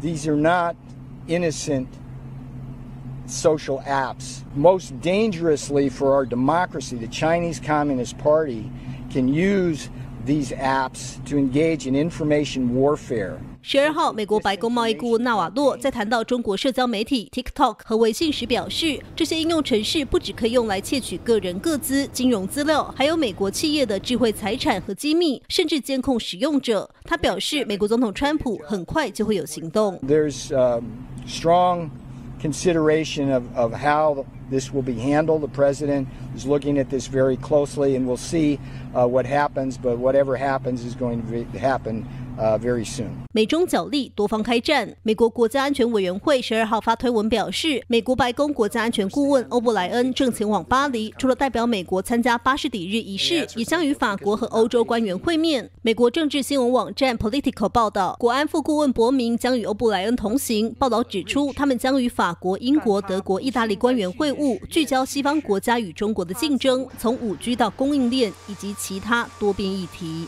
these are not innocent social apps. Most dangerously for our democracy, the Chinese Communist Party can use these apps to engage in information warfare. 十二号，美国白宫贸易顾问纳瓦洛在谈到中国社交媒体 TikTok 和微信时表示，这些应用程式不只可以用来窃取个人个资、金融资料，还有美国企业的智慧财产和机密，甚至监控使用者。他表示，美国总统川普很快就会有行动。There's strong consideration of of how this will be handled. The president is looking at this very closely, and we'll see uh, what happens. But whatever happens is going to happen. Uh, very soon. 美中角力，多方开战。美国国家安全委员会十二号发推文表示，美国白宫国家安全顾问欧布莱恩正前往巴黎，除了代表美国参加巴士底日仪式，也将与法国和欧洲官员会面。美国政治新闻网站 Political 报道，国安副顾问伯明将与欧布莱恩同行。报道指出，他们将与法国、英国、德国、意大利官员会晤，聚焦西方国家与中国的竞争，从五 G 到供应链以及其他多边议题。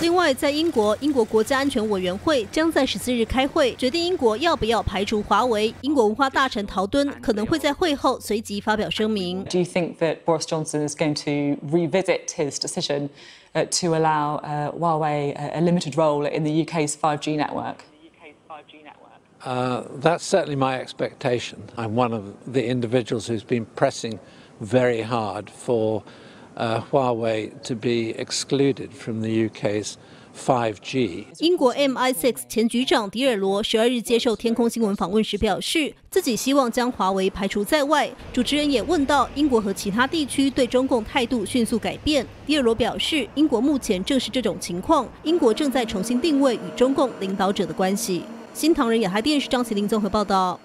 另外，在英国，英国国家安全委员会将在十四日开会，决定英国要不要排除华为。英国文化大臣陶敦可能会在会后随即发表声明。Do you think that Boris Johnson is going to revisit his decision to allow Huawei a limited role in the UK's 5G network? Uh, that's certainly my expectation. I'm one of the individuals who's been pressing very hard for uh, Huawei to be excluded from the UK's 5G。英国 MI6 前局长迪尔罗十二日接受天空新闻访问时表示，自己希望将华为排除在外。主持人也问到英国和其他地区对中共态度迅速改变，迪尔罗表示，英国目前正是这种情况，英国正在重新定位与中共领导者的关系。新唐人亚太电视张麒麟综合报道。